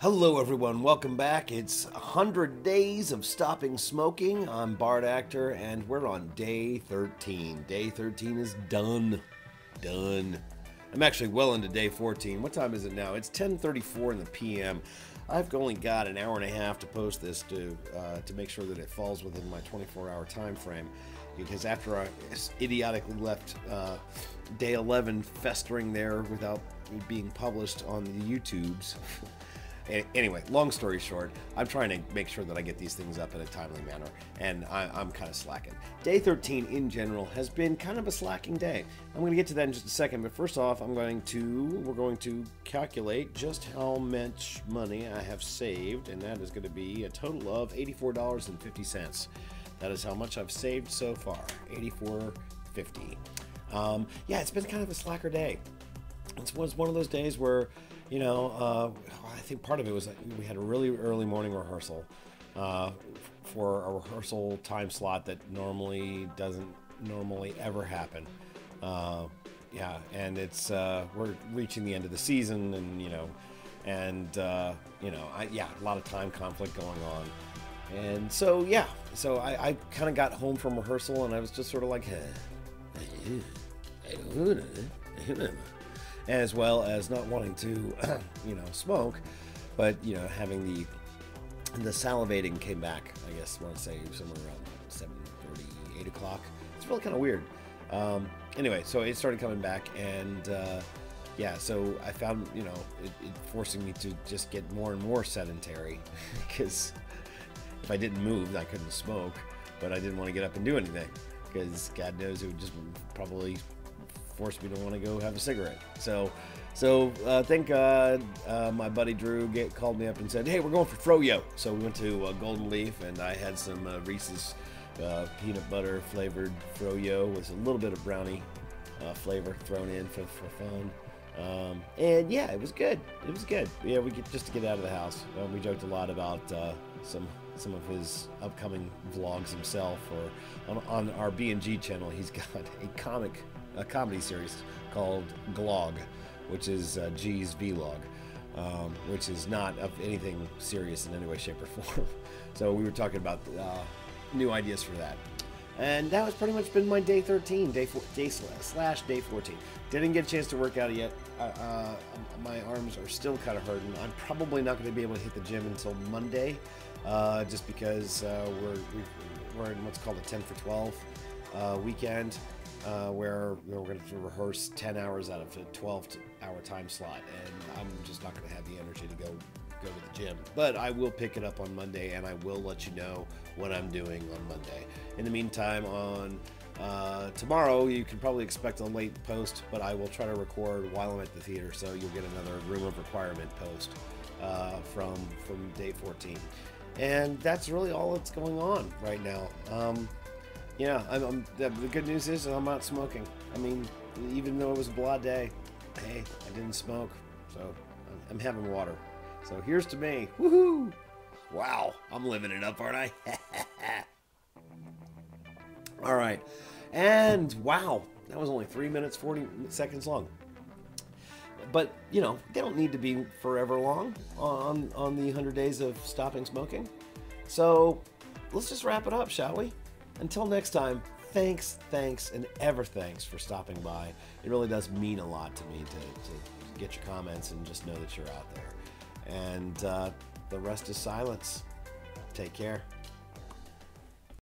Hello, everyone. Welcome back. It's 100 days of stopping smoking. I'm Bardactor, and we're on day 13. Day 13 is done. Done. I'm actually well into day 14. What time is it now? It's 10:34 in the p.m. I've only got an hour and a half to post this to uh, to make sure that it falls within my 24-hour time frame. Because after I idiotically left uh, day 11 festering there without being published on the YouTubes. Anyway, long story short, I'm trying to make sure that I get these things up in a timely manner, and I, am kind of slacking. Day 13 in general has been kind of a slacking day. I'm going to get to that in just a second, but first off, I'm going to we're going to calculate just how much money I have saved, and that is going to be a total of $84.50. That is how much I've saved so far, 84.50. Um, yeah, it's been kind of a slacker day. It was one of those days where you know, uh, I think part of it was we had a really early morning rehearsal uh, for a rehearsal time slot that normally doesn't normally ever happen. Uh, yeah, and it's uh, we're reaching the end of the season, and you know, and uh, you know, I, yeah, a lot of time conflict going on. And so, yeah, so I, I kind of got home from rehearsal and I was just sort of like, as well as not wanting to, you know, smoke, but you know, having the the salivating came back. I guess I want to say somewhere around 7:30, 8 o'clock. It's really kind of weird. Um, anyway, so it started coming back, and uh, yeah, so I found you know it, it forcing me to just get more and more sedentary because if I didn't move, I couldn't smoke, but I didn't want to get up and do anything because God knows it would just probably forced me to want to go have a cigarette. So, so uh, thank God uh, my buddy Drew get, called me up and said, "Hey, we're going for froyo." So we went to uh, Golden Leaf, and I had some uh, Reese's uh, peanut butter flavored froyo with a little bit of brownie flavor thrown in for, for fun. Um, and yeah, it was good. It was good. Yeah, we get just to get out of the house. we joked a lot about some some of his upcoming vlogs himself, or on, on our B and G channel, he's got a comic a comedy series called Glog, which is uh, G's vlog, um, which is not of anything serious in any way, shape, or form. so we were talking about uh, new ideas for that. And that was pretty much been my day 13, day, four, day slash day 14. Didn't get a chance to work out yet. Uh, uh, my arms are still kind of hurting. I'm probably not going to be able to hit the gym until Monday, uh, just because uh, we're we're in what's called a 10 for 12 uh, weekend uh, where you know, we're going to rehearse 10 hours out of a 12 hour time slot, and I'm just not going to have the energy to go go to the gym. But I will pick it up on Monday, and I will let you know what I'm doing on Monday. In the meantime, on uh, tomorrow, you can probably expect a late post, but I will try to record while I'm at the theater, so you'll get another room of requirement post uh, from from day 14. And that's really all that's going on right now. Um, yeah, I'm, I'm, the, good news is I'm not smoking. I mean, even though it was a blah day, hey, I didn't smoke, so I'm having water. So here's to me. Woohoo! Wow, I'm living it up, aren't I? All right. And wow, that was only 3 minutes 40 seconds long. But, you know, they don't need to be forever long on on the 100 days of stopping smoking. So, let's just wrap it up, shall we? Until next time, thanks, thanks, and ever thanks for stopping by. It really does mean a lot to me to, to get your comments and just know that you're out there. And uh, the rest is silence. Take care.